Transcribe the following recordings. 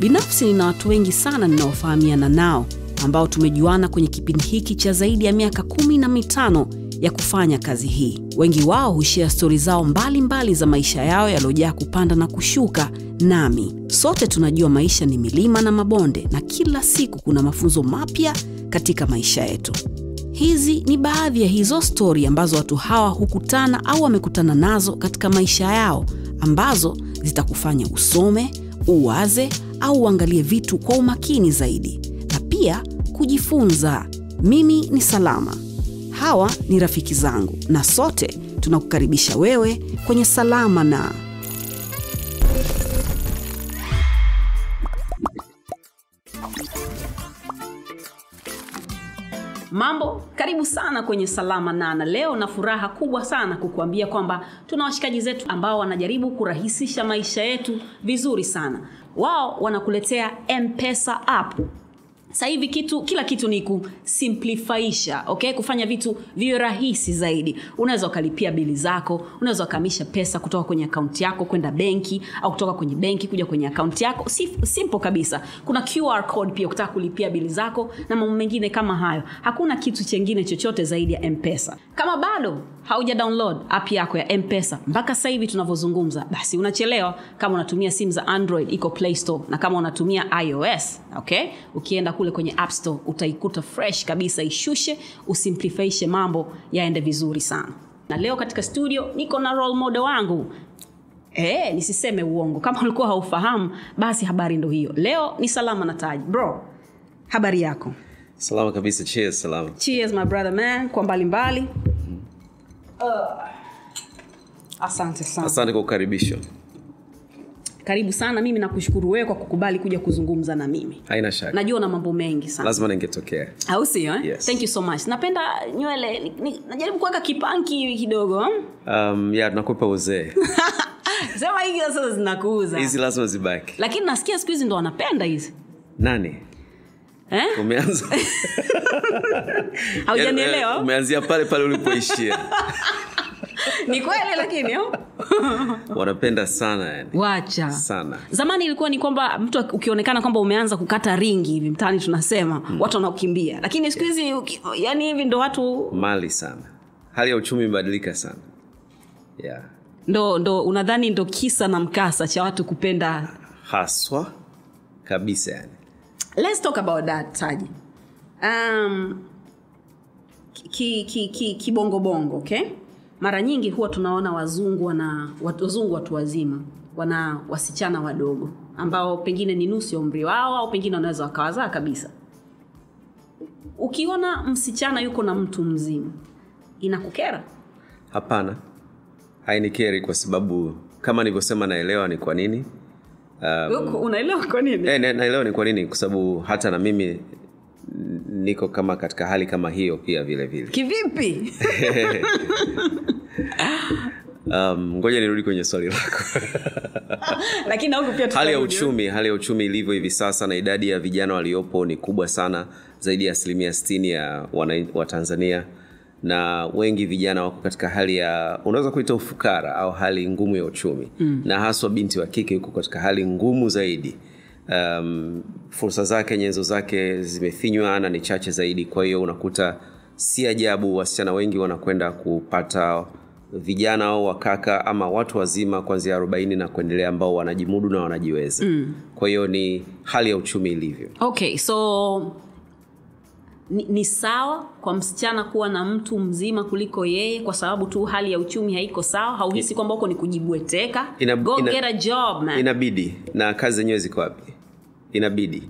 binafsi nina watu wengi sana ninaofahamiana nao ambao tumejuana kwenye kipindi hiki cha zaidi ya miaka kumi na mitano ya kufanya kazi hii. Wengi wao hushia stori zao mbalimbali mbali za maisha yao yaliyojaa kupanda na kushuka nami. Sote tunajua maisha ni milima na mabonde na kila siku kuna mafunzo mapya katika maisha yetu. Hizi ni baadhi ya hizo stori ambazo watu hawa hukutana au wamekutana nazo katika maisha yao ambazo zitakufanya usome uwaze au uangalie vitu kwa umakini zaidi. Na pia kujifunza. Mimi ni salama. Hawa ni rafiki zangu. Na sote tunakukaribisha wewe kwenye salama na mambo karibu sana kwenye salama nana. Leo na furaha kubwa sana kukuambia kwamba tuna washikaji zetu ambao wanajaribu kurahisisha maisha yetu vizuri sana. Wao wanakuletea mpesa app sasa hivi kitu kila kitu ni kusimplifaisha okay? Kufanya vitu viwe rahisi zaidi. Unaweza ukalipia bili zako unaweza ukahamisha pesa kutoka kwenye akaunti yako kwenda benki au kutoka kwenye benki kuja kwenye akaunti yako. Si, simple kabisa. Kuna qr code pia ukitaka kulipia bili zako na mambo mengine kama hayo. Hakuna kitu chengine chochote zaidi ya mpesa. Kama bado hauja download app yako ya mpesa mpaka sasa hivi tunavyozungumza basi unachelewa kama unatumia simu za android iko play store na kama unatumia ios okay? Ukienda kule kwenye app store utaikuta fresh kabisa ishushe usimplifaishe mambo yaende vizuri sana. Na leo katika studio niko na role model wangu. E, nisiseme uongo kama ulikuwa haufahamu basi habari ndo hiyo. Leo ni salama na taji. Bro habari yako? Salama kabisa cheers salama. Cheers my brother man kwa mbalimbali. Uh, asante sana. Asante kwa ukaribisho karibu sana mimi nakushukuru wewe kwa kukubali kuja kuzungumza na mimi. Haina shaka. Najua na mambo mengi sana. Lazima ningetokea. Au sio eh? Yes. thank you so much. Napenda nywele ni, ni, najaribu kuweka kipanki kidogo. Um, yeah tunakupa uzee. Sema hivi sasa zinakuuza. Hizi lazima zibaki. Lakini nasikia siku hizi ndo wanapenda hizi. Nani? Eh? umeanza. Haujanielewa? Yaani, umeanzia pale pale ulipoishia ni kweli lakini oh? wanapenda sana yani. Wacha. Sana. Zamani ilikuwa ni kwamba mtu ukionekana kwamba umeanza kukata ringi hivi mtaani tunasema hmm. watu wanaokimbia lakini siku hizi yeah. yani hivi ndo watu mali sana. Hali ya uchumi imebadilika sana. Yeah. ndo ndo unadhani ndo kisa na mkasa cha watu kupenda? Haswa kabisa yani. Let's talk about that taji. Um, ki, ki, ki, kibongobongo okay mara nyingi huwa tunaona wazungu wana watu- wazungu watu wazima wana wasichana wadogo ambao pengine ni nusu ya umri wao au pengine wanaweza wakawazaa kabisa. Ukiona msichana yuko na mtu mzima inakukera? Hapana hainikeri kwa sababu kama nilivyosema naelewa ni kwa nini. Um, unaelewa kwa nini? Eh, naelewa ni kwa nini kwa sababu hata na mimi niko kama katika hali kama hiyo pia vile vile. Kivipi um, ngoja nirudi kwenye swali lako. Lakini na pia hali ya uchumi hali ya uchumi ilivyo hivi sasa na idadi ya vijana waliopo ni kubwa sana zaidi ya asilimia 60 ya watanzania wa tanzania. Na wengi vijana wako katika hali ya unaweza kuita ufukara au hali ngumu ya uchumi. Mm. na haswa binti wa kike yuko katika hali ngumu zaidi. Um, fursa zake nyenzo zake zimefinywa na ni chache zaidi. Kwa hiyo unakuta si ajabu wasichana wengi wanakwenda kupata vijana au wakaka ama watu wazima kuanzia arobaini na kuendelea ambao wanajimudu na wanajiweza. Mm. kwa hiyo ni hali ya uchumi ilivyo. Okay so ni, ni sawa kwa msichana kuwa na mtu mzima kuliko yeye kwa sababu tu hali ya uchumi haiko sawa? Hauhisi kwamba huko ni kujibweteka? Ina- go ina- get a job man. inabidi. Na kazi zenyewe ziko wapi? Inabidi.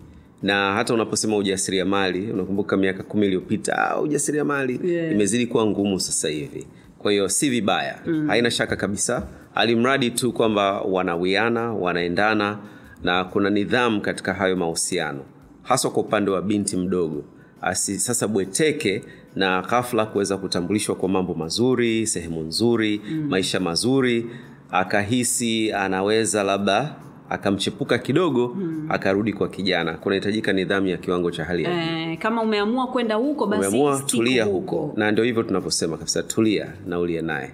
Na hata unaposema ujasiriamali unakumbuka miaka kumi iliyopita ujasiria ujasiriamali. Yeah. imezidi kuwa ngumu sasa hivi kwa hiyo si vibaya mm. haina shaka kabisa alimradi tu kwamba wanawiana wanaendana na kuna nidhamu katika hayo mahusiano haswa kwa upande wa binti mdogo Asi, sasa bweteke na ghafla kuweza kutambulishwa kwa mambo mazuri sehemu nzuri mm. maisha mazuri akahisi anaweza labda akamchepuka kidogo hmm. akarudi kwa kijana. Kunahitajika nidhamu ya kiwango cha hali ya juu. Eh, kama umeamua kwenda huko basi umeamua tulia huko. na ndio hivyo tunavyosema kabisa tulia na ulie naye.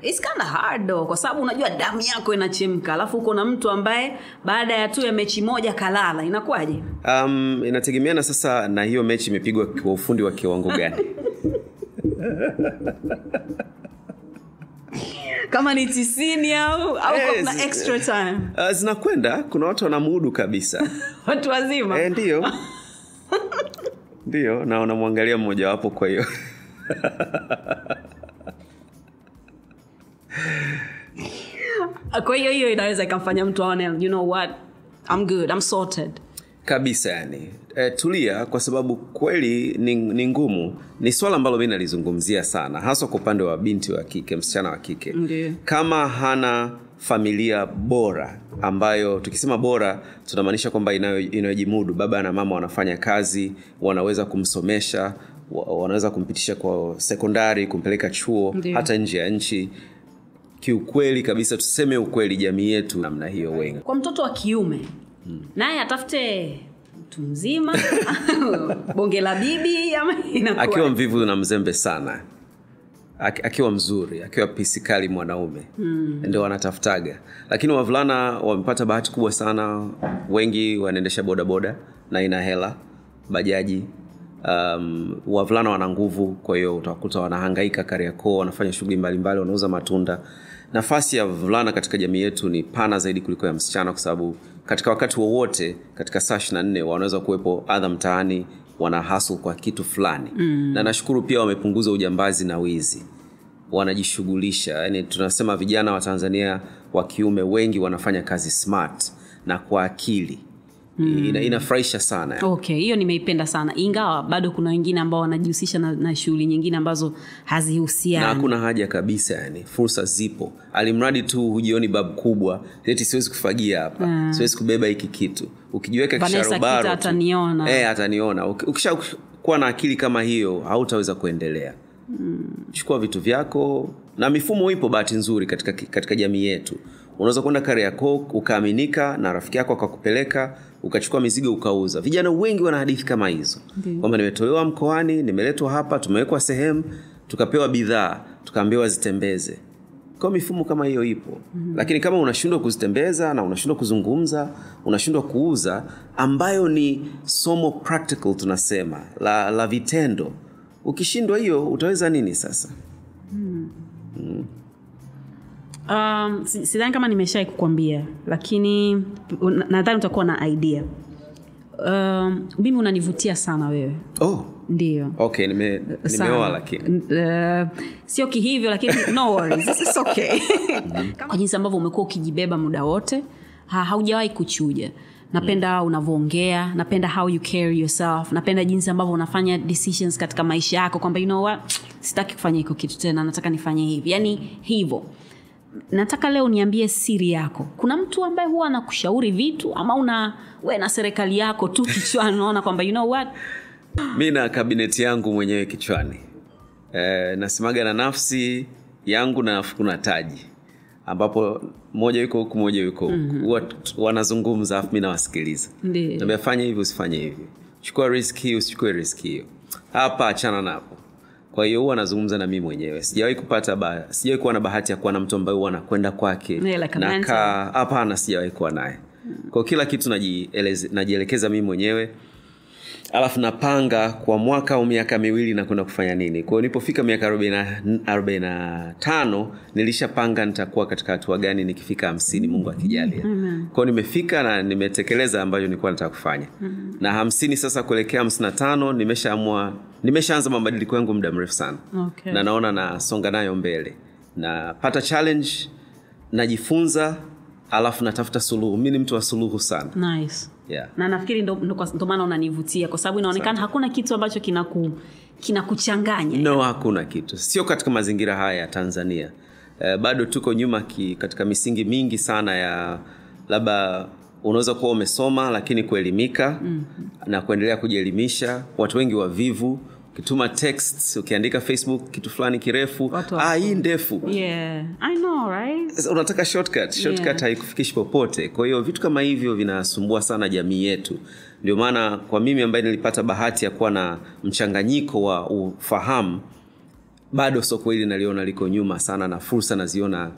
Kwa sababu unajua damu yako inachemka alafu uko na mtu ambaye baada ya tu ya mechi moja kalala inakuwaje? Um, inategemeana sasa na hiyo mechi imepigwa kwa ufundi wa kiwango gani kama ni tisini au au yes. kuna extra time. Uh, zinakwenda kuna watu wanamudu kabisa. Watu wazima. E, ndio. Ndio na unamwangalia mmojawapo kwa hiyo. Kwa hiyo hiyo inaweza ikamfanya mtu aone you know what? I'm good I'm sorted. Kabisa yani e, tulia kwa sababu kweli ni, ni ngumu ni swala ambalo mi nalizungumzia sana haswa kwa upande wa binti wa kike msichana wa kike Ndiyo. kama hana familia bora ambayo tukisema bora tunamaanisha kwamba inayojimudu baba na mama wanafanya kazi wanaweza kumsomesha wanaweza kumpitisha kwa sekondari kumpeleka chuo Ndiyo. hata nje ya nchi kiukweli kabisa tuseme ukweli jamii yetu namna hiyo wengi kwa mtoto wa kiume hmm. naye atafute mtu mzima bonge la bibi ama akiwa mvivu na mzembe sana. Akiwa mzuri akiwa pisikali mwanaume. Mm. ndio wanatafutaga. Lakini wavulana wamepata bahati kubwa sana. Wengi wanaendesha bodaboda na ina hela bajaji. Um, wavulana wana nguvu kwa hiyo utakuta wanahangaika kariakoo wanafanya shughuli mbalimbali wanauza matunda. Nafasi ya vulana katika jamii yetu ni pana zaidi kuliko ya msichana kwa sababu katika wakati wowote katika saa ishiri nne wanaweza kuwepo adha mtaani wanahasu kwa kitu fulani. Mm. na nashukuru pia wamepunguza ujambazi na wizi. Wanajishughulisha yani tunasema vijana wa tanzania wa kiume wengi wanafanya kazi smart na kwa akili mm. Ina, inafurahisha sana. Okay hiyo nimeipenda sana. Ingawa bado kuna wengine ambao wanajihusisha na, na shughuli nyingine ambazo na hazihusiani hakuna haja kabisa yani fursa zipo. Alimradi tu hujioni bab kubwa eti siwezi kufagia hapa mm. siwezi kubeba hiki kitu. Ukijiweka Vanessa kisharobaro ataniona. eh, ataniona. Ukisha kuwa na akili kama hiyo hautaweza kuendelea. Mm. chukua vitu vyako. Na mifumo ipo bahati nzuri katika, katika jamii yetu unaweza kwenda kariakoo ukaaminika na rafiki yako akakupeleka ukachukua mizigo ukauza. Vijana wengi wana hadithi kama hizo. Kwamba nimetolewa mkoani nimeletwa hapa tumewekwa sehemu tukapewa bidhaa tukaambiwa zitembeze. Kwa mifumo kama hiyo ipo. Mm-hmm. lakini kama unashindwa kuzitembeza na unashindwa kuzungumza unashindwa kuuza ambayo ni somo practical tunasema la, la vitendo. Ukishindwa hiyo utaweza nini sasa um, sidhani kama nimeshai kukwambia lakini nadhani utakuwa na idea. Um, mimi unanivutia sana wewe. Oh, ndio. Okay nime, nimeoa lakini. Uh, sio kihivyo lakini no worries, this is okay kwa jinsi ambavyo umekuwa ukijibeba muda wote ha, haujawahi kuchuja. Napenda mm. unavyoongea napenda how you carry yourself napenda jinsi ambavyo unafanya decisions katika maisha yako kwamba you know what sitaki kufanya hiko kitu tena nataka nifanye hivi. Yani hivyo nataka leo niambie siri yako. Kuna mtu ambaye huwa anakushauri vitu ama una we na serikali yako tu kichwani unaona kwamba you know what? Mi na kabineti yangu mwenyewe kichwani. E, nasimaga na nafsi yangu na kuna taji. Ambapo moja yuko huku moja yuko huku. Mm-hmm. wanazungumza afu mi nawasikiliza. Fanya hivi usifanye hivi. Chukua risk hii usichukue risk hiyo. Hapa achana napo kwa hiyo huwa anazungumza na mii mwenyewe. Sijawahi kupata ba, sijawahi kuwa na bahati ya kuwa na mtu ambaye huwa anakwenda kwake. Like nakaa hapana sijawai kuwa naye. Kwao kila kitu najielekeza mii mwenyewe alafu napanga kwa mwaka au miaka miwili nakwenda kufanya nini. Kwao nilipofika miaka 45 nilishapanga nitakuwa katika hatua gani nikifika hamsini mungu akijalia. Kwao nimefika na nimetekeleza ambayo nilikuwa nataka kufanya. Na hamsini sasa kuelekea hamsini na tano nimeshaamua nimeshaanza mabadiliko yangu muda mrefu sana. Okay. na naona nasonga nayo mbele. Napata challenge najifunza alafu natafuta suluhu. Mi ni mtu wa suluhu sana. Nice yeah. na nafikiri ndo, ndo, ndo maana unanivutia kwa sababu inaonekana hakuna kitu ambacho kinaku kinakuchanganya. No hakuna kitu. Sio katika mazingira haya ya tanzania. Eh, bado tuko nyuma ki, katika misingi mingi sana ya labda unaweza kuwa umesoma lakini kuelimika mm-hmm. na kuendelea kujielimisha. Watu wengi wavivu. Ukituma text ukiandika facebook kitu fulani kirefu. Ah, hii ndefu. Yeah know right unataka shortcut? Shortcut Yeah. haikufikishi popote. Kwa hiyo vitu kama hivyo vinasumbua sana jamii yetu. Ndio maana kwa mimi ambaye nilipata bahati ya kuwa na mchanganyiko wa ufahamu bado soko hili naliona liko nyuma sana na fursa naziona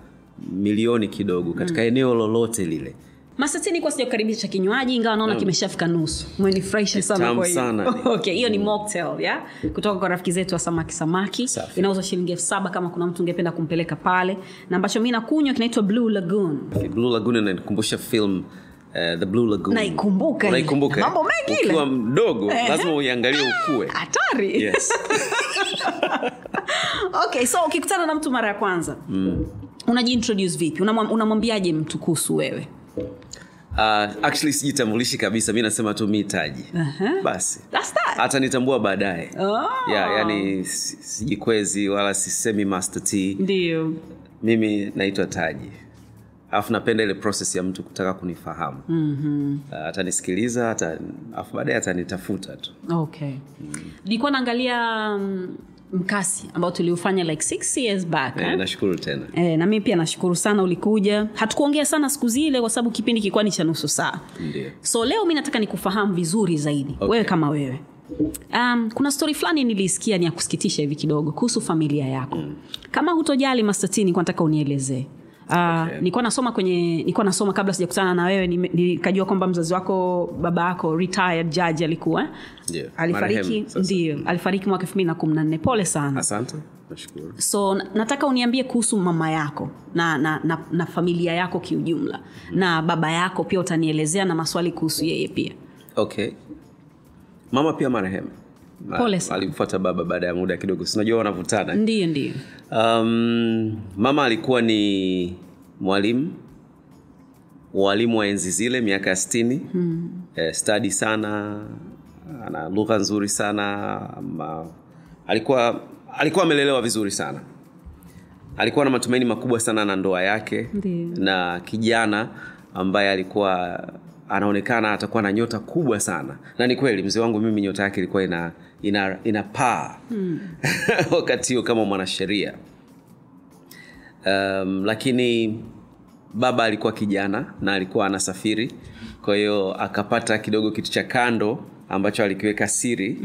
milioni kidogo katika mm. eneo lolote lile masatini kwa sijakukaribisha kinywaji ingawa naona kimeshafika nusu. Umenifurahisha sana kwa hiyo. okay hiyo ni mocktail ya kutoka kwa rafiki zetu wa samaki samaki. Safi. inauzwa shilingi elfu saba kama kuna mtu ungependa kumpeleka pale. Na ambacho mi nakunywa kinaitwa blue lagoon. Okay, blue lagoon inanikumbusha film uh, the blue lagoon. Naikumbuka naikumbuka mambo mengi ile. ukiwa mdogo Ehe. lazima uiangalie ukue. hatari. Yes. Okay so ukikutana na mtu mara ya kwanza mm. unajiintroduce vipi? Unamwambiaje mtu kuhusu wewe uh, actually sijitambulishi kabisa. Mi nasema tu mi taji. Aha. basi. Hata nitambua baadaye. Oh. yeah, yani si- sijikwezi wala sisemi master t. Ndio. Mimi naitwa taji. Alafu napenda ile proses ya mtu kutaka kunifahamu. Mm-hmm. uh, atanisikiliza afu baadaye atanitafuta tu. Okay. Mm. nilikuwa naangalia mm, mkasi ambao tuliufanya like six years back eh, eh? nashukuru tena E, na mimi pia nashukuru sana ulikuja hatukuongea sana siku zile kwa sababu kipindi kilikuwa ni cha nusu saa Ndiyo. so leo mi nataka nikufahamu vizuri zaidi Okay. wewe kama wewe um, kuna stori fulani niliisikia ni ya kusikitisha hivi kidogo kuhusu familia yako mm. kama hutojali mastatini nataka unielezee Uh, Okay. nilikuwa nasoma kwenye nilikuwa nasoma kabla sijakutana na wewe nikajua kwamba mzazi wako baba yako retired judge alikuwa. Yeah. Alifariki ndio alifariki mwaka elfu mbili na kumi na nne. Pole sana. Asante nashukuru. So nataka uniambie kuhusu mama yako na, na, na, na familia yako kiujumla. Mm-hmm. na baba yako pia utanielezea na maswali kuhusu yeye pia. Okay. Mama pia marehemu? Ma- Pole sana. alimfuata baba baada ya muda kidogo sinajua wanavutana ndiyo ndiyo um, mama alikuwa ni mwalimu walimu wa enzi zile miaka ya stini hmm. eh, stadi sana ana lugha nzuri sana ma, alikuwa alikuwa amelelewa vizuri sana alikuwa na matumaini makubwa sana na ndoa yake Ndiyo. na kijana ambaye alikuwa anaonekana atakuwa na nyota kubwa sana. Na ni kweli mzee wangu mimi nyota yake ilikuwa ina ina, ina paa. Hmm. wakati huo kama mwanasheria. Um, lakini baba alikuwa kijana na alikuwa anasafiri. Kwa hiyo akapata kidogo kitu cha kando ambacho alikiweka siri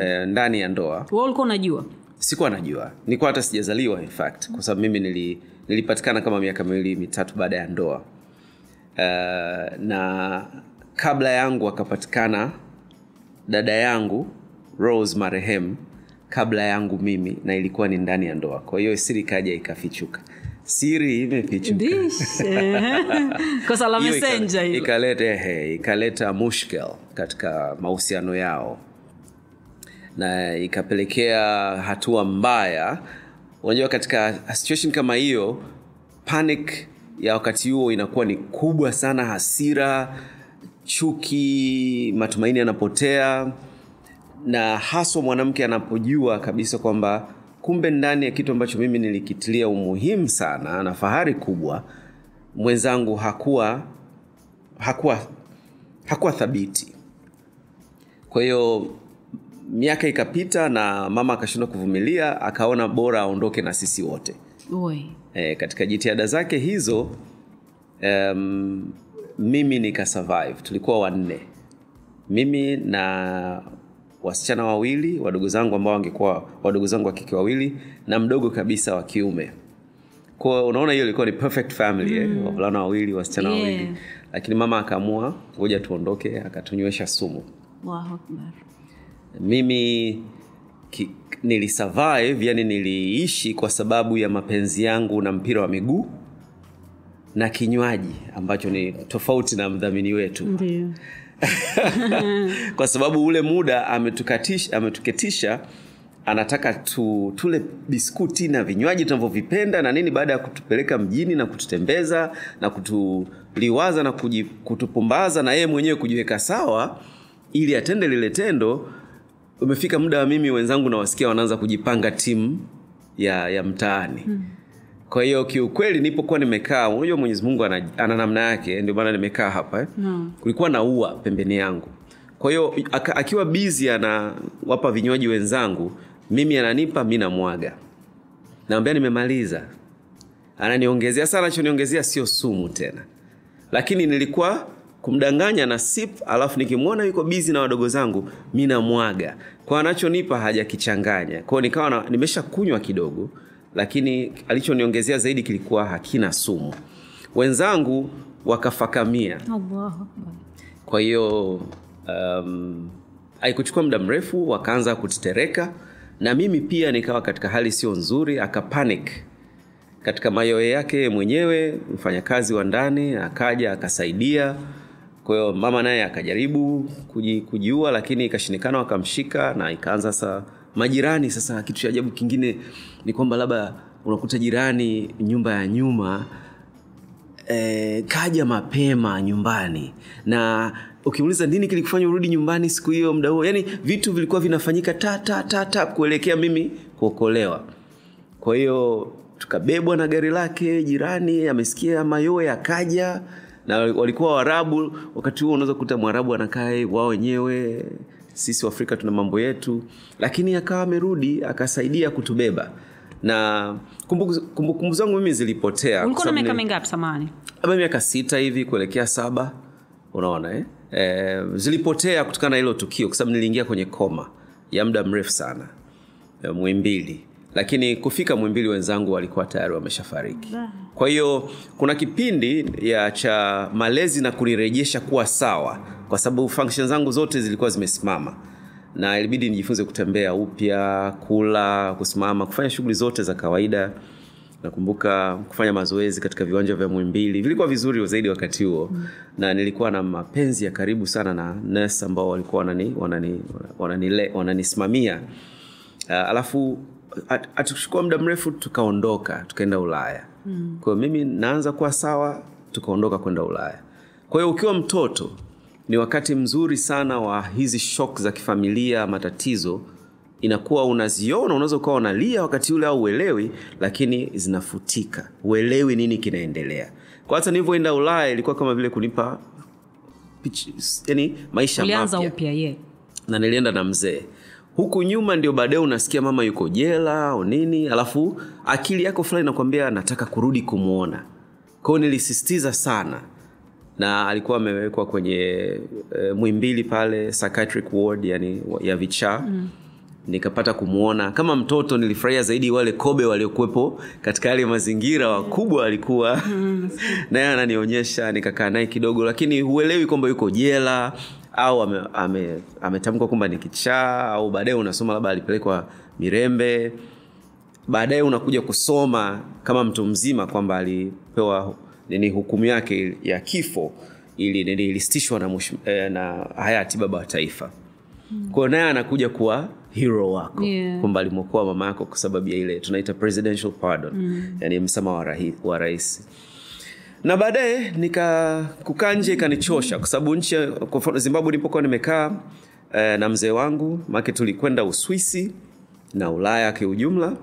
eh, ndani ya ndoa. Ulikuwa unajua? Sikuwa najua. Nikuwa hata sijazaliwa in fact kwa sababu mimi nili, nilipatikana kama miaka miwili mitatu baada ya ndoa uh, na kabla yangu akapatikana dada yangu rose marehemu kabla yangu mimi na ilikuwa ni ndani ya ndoa. Kwa hiyo siri ikaja ikafichuka. Siri imefichuka. Eh. ikaleta ikaleta mushkel katika mahusiano yao. Na ikapelekea hatua mbaya. Unajua katika situation kama hiyo panic ya wakati huo inakuwa ni kubwa sana hasira chuki matumaini yanapotea na haswa mwanamke anapojua kabisa kwamba kumbe ndani ya kitu ambacho mimi nilikitilia umuhimu sana na fahari kubwa mwenzangu hakuwa hakuwa hakuwa thabiti. Kwa hiyo miaka ikapita na mama akashindwa kuvumilia akaona bora aondoke na sisi wote E, katika jitihada zake hizo um, mimi nikasurvive tulikuwa wanne mimi na wasichana wawili wadogo zangu ambao wangekuwa wadogo zangu wa kike wawili na mdogo kabisa wa kiume kwa unaona hiyo ilikuwa ni perfect family mm. eh? wavulana wawili wasichana Yeah. wawili lakini mama akaamua ngoja tuondoke akatunywesha sumu wow. Mimi ki, nilisurvive yani niliishi kwa sababu ya mapenzi yangu na mpira wa miguu na kinywaji ambacho ni tofauti na mdhamini wetu. Kwa sababu ule muda ametukatisha ametuketisha anataka tu, tule biskuti na vinywaji tunavyovipenda na nini baada ya kutupeleka mjini na kututembeza na kutuliwaza na kuji, kutupumbaza na yeye mwenyewe kujiweka sawa ili atende lile tendo umefika muda wa mimi wenzangu nawasikia wanaanza kujipanga timu ya, ya mtaani hmm. kwa hiyo kiukweli nipokuwa nimekaa unajua mwenyezi mungu ana, ana namna yake ndio maana nimekaa hapa eh? No. kulikuwa na ua pembeni yangu kwa hiyo akiwa bizi anawapa vinywaji wenzangu mimi ananipa mi namwaga naambia nimemaliza ananiongezea sa anachoniongezea sio sumu tena lakini nilikuwa kumdanganya na sip alafu nikimwona yuko bizi na wadogo zangu mi namwaga. Kwa anachonipa hajakichanganya. Kwao nikawa nimeshakunywa nimesha kunywa kidogo lakini alichoniongezea zaidi kilikuwa hakina sumu. Wenzangu wakafakamia kwa hiyo um, haikuchukua muda mrefu wakaanza kutetereka na mimi pia nikawa katika hali sio nzuri akapanic katika mayoe yake mwenyewe mfanyakazi wa ndani akaja akasaidia kwa hiyo mama naye akajaribu kuji, kujiua lakini ikashindikana wakamshika na ikaanza sasa majirani. Sasa kitu cha ajabu kingine ni kwamba labda unakuta jirani nyumba ya nyuma e, kaja mapema nyumbani. Na ukiuliza nini kilikufanya urudi nyumbani siku hiyo muda huo? Yani vitu vilikuwa vinafanyika ta ta ta ta kuelekea mimi kuokolewa. Kwa hiyo tukabebwa na gari lake jirani amesikia mayoe akaja na walikuwa warabu wakati huo unaweza kukuta mwarabu anakaa wao wenyewe sisi waafrika tuna mambo yetu. Lakini akawa amerudi akasaidia kutubeba. Na kumbukumbu kumbu, kumbu zangu mimi zilipotea ulikuwa na miaka mingapi samani labda miaka sita hivi kuelekea saba. Unaona eh? E, zilipotea kutokana na hilo tukio kwa sababu niliingia kwenye koma ya muda mrefu sana mwimbili lakini kufika mwimbili wenzangu walikuwa tayari wameshafariki. Kwa hiyo kuna kipindi ya cha malezi na kunirejesha kuwa sawa kwa sababu function zangu zote zilikuwa zimesimama. Na ilibidi nijifunze kutembea upya kula kusimama kufanya shughuli zote za kawaida. Nakumbuka kufanya mazoezi katika viwanja vya mwimbili vilikuwa vizuri zaidi wakati huo. Mm. na nilikuwa na mapenzi ya karibu sana na nes ambao walikuwa wananisimamia wanani, wanani, wanani, wanani uh, alafu hat- hatukuchukua muda mrefu tukaondoka tukaenda ulaya. Mm. kwa mimi naanza kuwa sawa tukaondoka kwenda ulaya. Kwa hiyo ukiwa mtoto ni wakati mzuri sana wa hizi shok za kifamilia matatizo inakuwa unaziona unaweza ukawa unalia wakati ule au uelewi lakini zinafutika. Uelewi nini kinaendelea. Kwa hata nilivyoenda ulaya ilikuwa kama vile kunipa yani maisha mapya. na nilienda na mzee huku nyuma ndio baadaye unasikia mama yuko jela au nini alafu akili yako fulani inakwambia nataka kurudi kumwona kwao nilisisitiza sana. Na alikuwa amewekwa kwenye e, mwimbili pale psychiatric ward yani ya vichaa. Mm. Nikapata kumwona kama mtoto nilifurahia zaidi wale kobe waliokuwepo katika yale mazingira wakubwa walikuwa naye ananionyesha nikakaa naye kidogo lakini huelewi kwamba yuko jela au ametamkwa ame, ametamkwa kwamba ni kichaa au baadaye unasoma labda alipelekwa mirembe. Baadaye unakuja kusoma kama mtu mzima kwamba alipewa nini hukumu yake ya kifo ili nini ilisitishwa na, mush, eh, na hayati baba wa taifa. Kwao naye anakuja kuwa hero wako. Yeah. kwamba alimwokoa mama yako kwa sababu ya ile tunaita presidential pardon. Mm. yani msamaha wa, rahisi wa rais na baadaye nika kukaa nje ikanichosha kwa sababu nchi zimbabwe nilipokuwa nimekaa eh, na mzee wangu make tulikwenda uswisi na ulaya kiujumla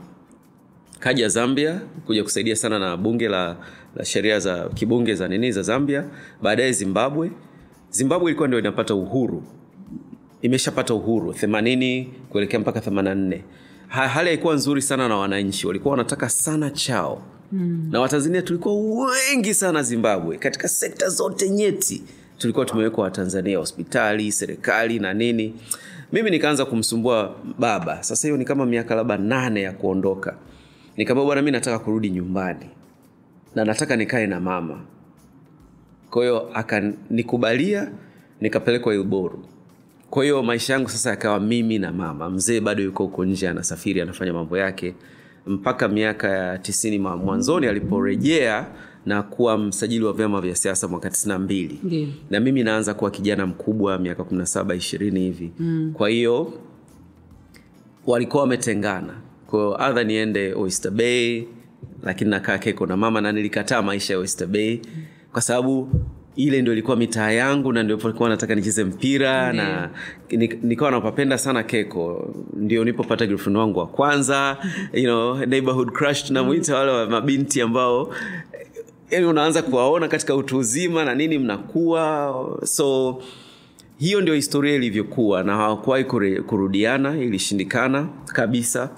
kaja zambia kuja kusaidia sana na bunge la, la sheria za kibunge za nini za zambia. Baadaye zimbabwe. Zimbabwe ilikuwa ndio inapata uhuru. Imeshapata uhuru 80 kuelekea mpaka 84 hali haikuwa nzuri sana na wananchi. Walikuwa wanataka sana chao mm. na watanzania tulikuwa wengi sana zimbabwe. Katika sekta zote nyeti tulikuwa tumewekwa watanzania hospitali serikali na nini. Mimi nikaanza kumsumbua baba. Sasa hiyo ni kama miaka labda nane ya kuondoka. Nikamwambia bwana mi nataka kurudi nyumbani na nataka nikae na mama. Kwa hiyo akanikubalia nikapelekwa ilboru. Kwa hiyo maisha yangu sasa yakawa mimi na mama. Mzee bado yuko huko nje anasafiri anafanya mambo yake mpaka miaka ya tisini mwanzoni aliporejea na kuwa msajili wa vyama vya siasa mwaka tisini na mbili Ndiyo. na mimi naanza kuwa kijana mkubwa miaka kumi na saba ishirini hivi mm. kwa hiyo walikuwa wametengana kwao adha niende oyster bay lakini nakaa keko na mama na nilikataa maisha ya oyster bay kwa sababu ile ndio ilikuwa mitaa yangu na ndio nilikuwa nataka nicheze mpira Ndiyo. na ni- nikawa napapenda sana keko. Ndio nipopata grfn wangu wa kwanza you know, neighborhood crush tunamwita wale wa mabinti ambao yani unaanza kuwaona katika utu uzima na nini mnakuwa. So hiyo ndio historia ilivyokuwa na hawakuwahi kurudiana ilishindikana kabisa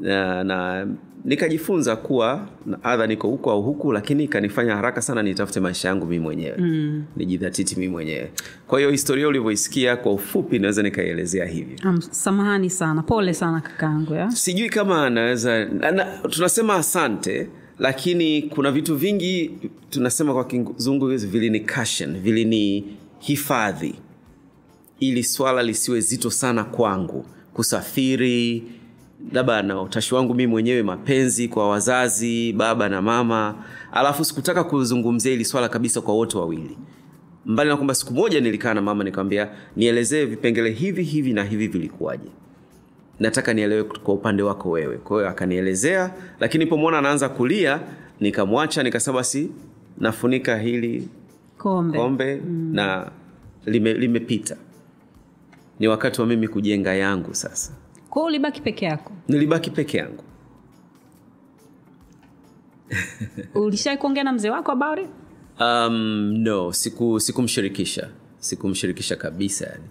na, na nikajifunza kuwa adha niko huku au huku lakini ikanifanya haraka sana nitafute maisha yangu mii mwenyewe. Mm. nijidhatiti mii mwenyewe. Kwa hiyo historia ulivyoisikia kwa ufupi naweza nikaielezea hivi. Um, samahani sana. Pole sana kakaangu ya. Sijui kama naweza na, na, tunasema asante lakini kuna vitu vingi tunasema kwa kizungu vilini cushion vilini hifadhi ili swala lisiwe zito sana kwangu. Kusafiri labda na utashi wangu mii mwenyewe mapenzi kwa wazazi baba na mama. Alafu sikutaka kuzungumzia ili swala kabisa kwa wote wawili. Mbali na kwamba siku moja nilikaa na mama nikamwambia nielezee vipengele hivi hivi na hivi vilikuwaje. Nataka nielewe kwa upande wako wewe. Kwa hiyo akanielezea lakini pomwona anaanza kulia nikamwacha nikasema basi nafunika hili kombe, kombe mm. na limepita lime limepita. ni wakati wa mimi kujenga yangu sasa kwao ulibaki peke yako? Nilibaki peke yangu. Ulishai kuongea na mzee wako about it um, no siku sikumshirikisha. Sikumshirikisha kabisa yani.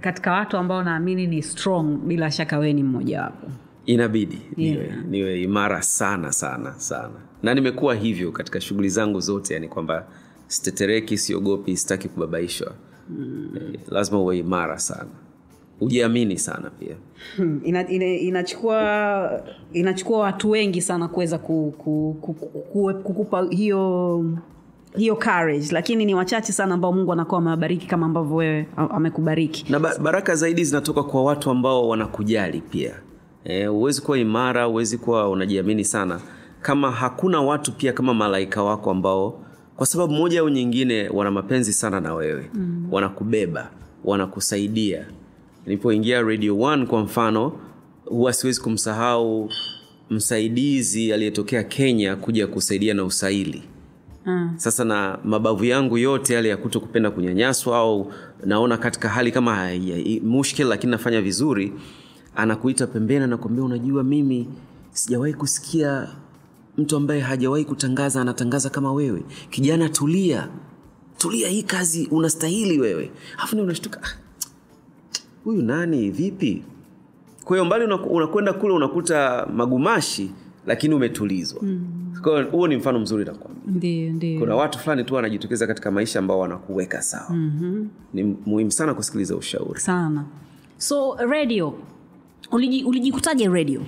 Katika watu ambao naamini ni strong bila shaka wewe ni mmojawapo inabidi Yeah. niwe, niwe imara sana sana sana. Na nimekuwa hivyo katika shughuli zangu zote yani kwamba sitetereki siogopi sitaki kubabaishwa. Mm. eh, lazima uwe imara sana ujiamini sana pia. Hmm, ina, ina, inachukua inachukua watu wengi sana kuweza ku, ku, ku, ku, ku, kukupa hiyo hiyo courage. Lakini ni wachache sana ambao mungu anakuwa amewabariki kama ambavyo wewe amekubariki. Na ba- baraka zaidi zinatoka kwa watu ambao wanakujali pia. Huwezi huwezi kuwa imara huwezi kuwa unajiamini sana. Kama hakuna watu pia kama malaika wako ambao kwa sababu moja au nyingine wana mapenzi sana na wewe. Mm. wanakubeba wanakusaidia nilipoingia radio 1 kwa mfano huwa siwezi kumsahau msaidizi aliyetokea kenya kuja kusaidia na usaili. Mm. sasa na mabavu yangu yote yale ya kuto kupenda kunyanyaswa au naona katika hali kama mushkil lakini nafanya vizuri anakuita pembeni anakwambia unajua mimi sijawahi kusikia mtu ambaye hajawahi kutangaza anatangaza kama wewe. Kijana tulia tulia hii kazi unastahili wewe. Alafu ni unashtuka "Ah, huyu nani? Vipi? Kwa hiyo mbali unakwenda kule unakuta magumashi lakini umetulizwa. Mm. kwa huo ni mfano mzuri nakwambia kuna watu fulani tu wanajitokeza katika maisha ambao wanakuweka sawa. Mm-hmm. ni muhimu sana kusikiliza ushauri. Sana. So radio. Ulijikutaje uliji- radio?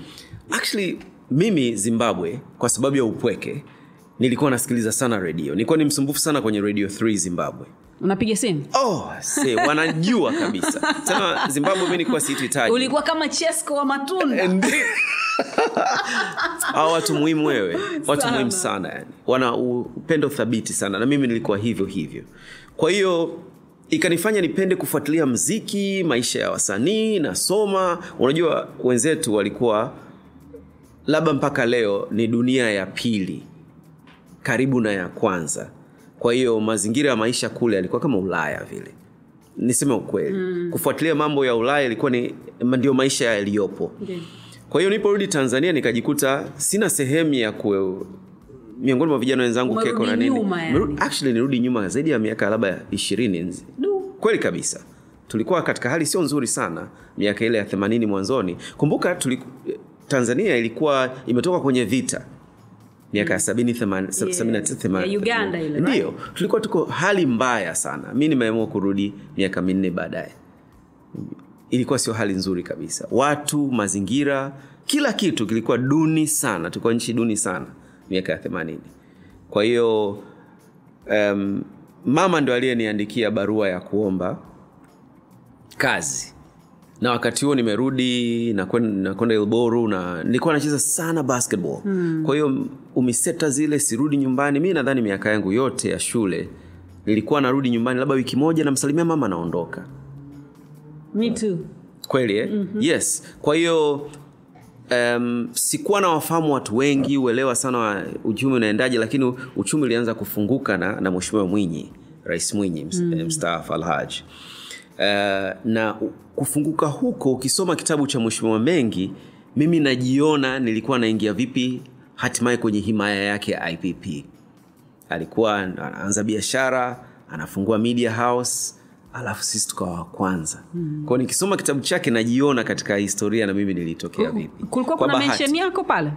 Actually mimi zimbabwe kwa sababu ya upweke nilikuwa nasikiliza sana redio nilikuwa ni msumbufu sana kwenye radio 3 zimbabwe unapiga simu? Oh, see, wanajua kabisa. Sema zimbabwe mi nilikuwa siituhitaji ulikuwa kama chesko wa matunda. Au watu muhimu wewe. Watu Sana. muhimu sana yani. Wana upendo thabiti sana na mimi nilikuwa hivyo hivyo. Kwa hiyo ikanifanya nipende kufuatilia mziki maisha ya wasanii nasoma. Unajua wenzetu walikuwa labda mpaka leo ni dunia ya pili karibu na ya kwanza kwa hiyo mazingira ya maisha kule yalikuwa kama ulaya vile. Niseme ukweli. Mm. kufuatilia mambo ya ulaya ilikuwa ni ndio maisha yaliyopo. Kwa hiyo niporudi tanzania nikajikuta sina sehemu ya ku miongoni mwa vijana wenzangu keko na nini. yani. Actually nirudi nyuma zaidi ya miaka labda ishirini nzi. Kweli kabisa. Tulikuwa katika hali sio nzuri sana miaka ile ya themanini mwanzoni. Kumbuka tuliku, tanzania ilikuwa imetoka kwenye vita miaka ya sabini tulikuwa tuko hali mbaya sana. Mi nimeamua kurudi miaka minne baadaye. Ilikuwa sio hali nzuri kabisa. Watu mazingira kila kitu kilikuwa duni sana. Tulikuwa nchi duni sana miaka ya themanini. Kwa hiyo um, mama ndo aliyeniandikia barua ya kuomba kazi. Na wakati huo nimerudi nakwenda nakwenda ilboru na nilikuwa nacheza sana basketball. Mm. kwa hiyo umiseta zile sirudi nyumbani mi nadhani miaka yangu yote ya shule nilikuwa narudi nyumbani labda wiki moja namsalimia mama naondoka me too kweli eh? mm-hmm. yes kwa hiyo um, sikuwa na wafahamu watu wengi uelewa sana uchumi unaendaje lakini uchumi ulianza kufunguka na, na mweshimiwa mwinyi rais mwinyi mstaafu mm-hmm. alhaj uh, na kufunguka huko ukisoma kitabu cha mweshimiwa mengi mimi najiona nilikuwa naingia vipi hatimaye kwenye himaya yake ya ipp alikuwa anaanza biashara anafungua media house alafu sisi tukawa wa kwanza. Mm. kwao nikisoma kitabu chake najiona katika historia na mimi nilitokea vipi. kulikuwa kuna mention yako pale?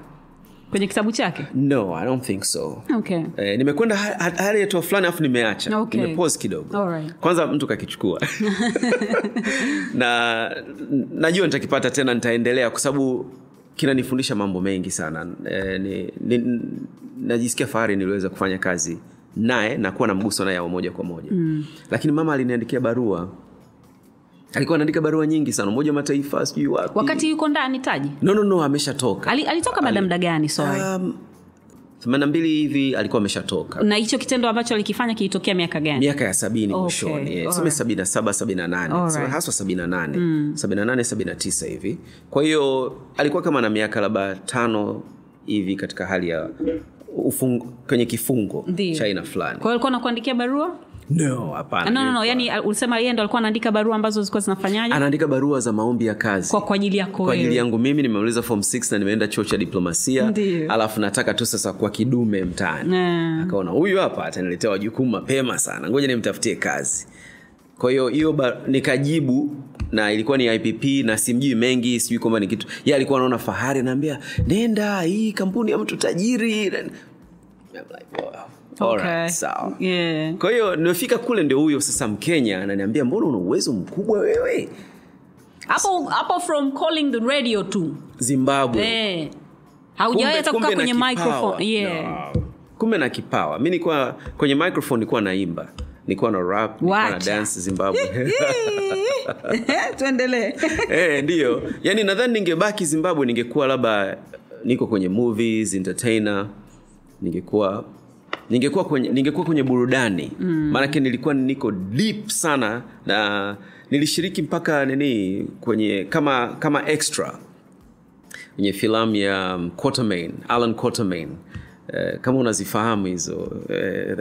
Kwenye kitabu chake? No i don't think so. Okay. Eh, nimekwenda ha- ha- hali hatua fulani alafu nimeacha. Okay. nimepose kidogo. Alright. kwanza mtu kakichukua. Na najua nitakipata tena nitaendelea kwa sababu kinanifundisha mambo mengi sana. E, ni, ni, najisikia fahari niliweza kufanya kazi naye na kuwa na mguso naye wa moja kwa moja. Mm. lakini mama aliniandikia barua. Alikuwa anaandika barua nyingi sana. Umoja wa mataifa sijui wapi. Wakati yuko ndani taji? No, no, no ameshatoka. Ali, alitoka muda gani? Sorry. Um, 82 hivi alikuwa ameshatoka na hicho kitendo ambacho alikifanya kilitokea miaka gani miaka ya sabini mwishoni okay. alright. tuseme sabini na saba sabini na nane Alright. Sema haswa sabini na nane sabini na nane sabini na tisa hivi kwa hiyo alikuwa kama na miaka labda tano hivi katika hali ya ufungo, kwenye kifungo Ndiyo. cha aina fulani kwa hiyo alikuwa nakuandikia barua no hapana. no, no, no. Yani ulisema yeye ndo alikuwa anaandika barua ambazo zilikuwa zinafanyaje? Anaandika barua za maombi ya kazi. Kwa, kwa ajili yako kwa ajili yangu mimi nimemaliza form 6 na nimeenda chuo cha diplomasia. Ndiyo. alafu nataka tu sasa kwa kidume mtaani. Yeah. akaona huyu hapa ataniletea wajukumu mapema sana. Ngoja nimtafutie kazi. Kwa hiyo hiyo nikajibu na ilikuwa ni ipp na simjui mengi sijui kwamba ni kitu. Ye alikuwa anaona fahari anaambia nenda hii kampuni ya mtu tajiri. I'm like, wow. Okay. Alright, sawa. Yeah. kwa hiyo nimefika kule ndio huyo sasa mkenya ananiambia mbona una uwezo mkubwa wewe? Hapo hapo from calling the radio tu zimbabwe. Eh. haujawahi hata kukaa kwenye microphone. Yeah. No. kumbe na kipawa. Mi nikuwa kwenye microphone nilikuwa naimba. Nilikuwa na rap nilikuwa na dance zimbabwe. Tuendelee. Eh, ndiyo yaani nadhani ningebaki zimbabwe ningekuwa labda niko kwenye movies entertainer ningekuwa ningekuwa kwenye, ningekuwa kwenye burudani mm. maanake nilikuwa niko deep sana na nilishiriki mpaka nini kwenye kama kama extra kwenye filamu ya um, Quatermain, Alan Quatermain. Eh, kama unazifahamu hizo eh,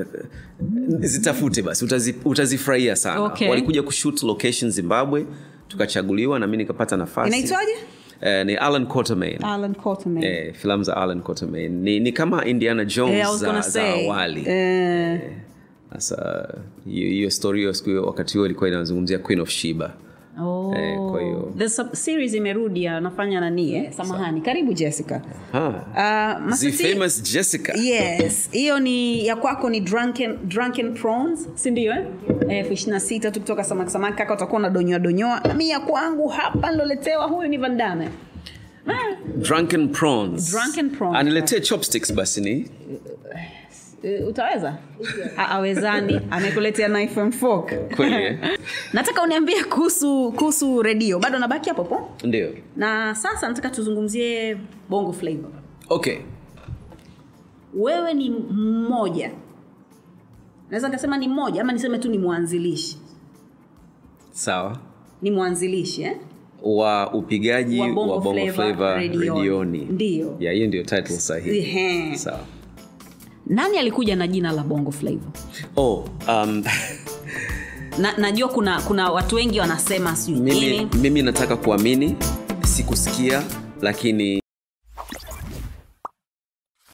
zitafute basi utazi, utazifurahia sana Okay. walikuja kushoot location zimbabwe tukachaguliwa na mi nikapata nafasi inaitwaje eh, ni alan Quatermain. alan Quatermain. Eh, filamu za alan Quatermain. ni, ni kama indiana Eh, jones eh, za, za awali Eh, sasa hiyo hiyo story hiyo siku wakati huo ilikuwa inazungumzia queen of Sheba. Eh, kwa hiyo- The sub- series imerudi anafanya nani eh? samahani. karibu jessica. Ha. uh, the famous jessica. Yes. Hiyo ni ya kwako ni drunken, drunken prawns sindio eh? elfu ishiri na sita tu kutoka samaki samaki kaka utakuwa unadonyoa donyoa. Mi ya kwangu hapa niloletewa huyu ni vandame drunken prawns. Drunken prawns. aniletee chopsticks basi ni uh, utaweza? Awezani amekuletea knife and fork. Kweli, eh? nataka uniambie kuhusu kuhusu redio bado nabaki hapo po? Ndio. Na sasa nataka tuzungumzie bongo flavor. Okay. Wewe ni mmoja. Naweza nikasema ni mmoja ama niseme tu ni mwanzilishi? Sawa. Ni mwanzilishi eh? wa upigaji Wa bongo, wa Bongo flavor, Flava flava redioni. ndio. Ya hiyo ndio title sahihi. Sawa nani alikuja na jina la bongo flavo oh, um, na, najua kuna kuna watu wengi wanasema sijui mimi, mimi nataka kuamini sikusikia lakini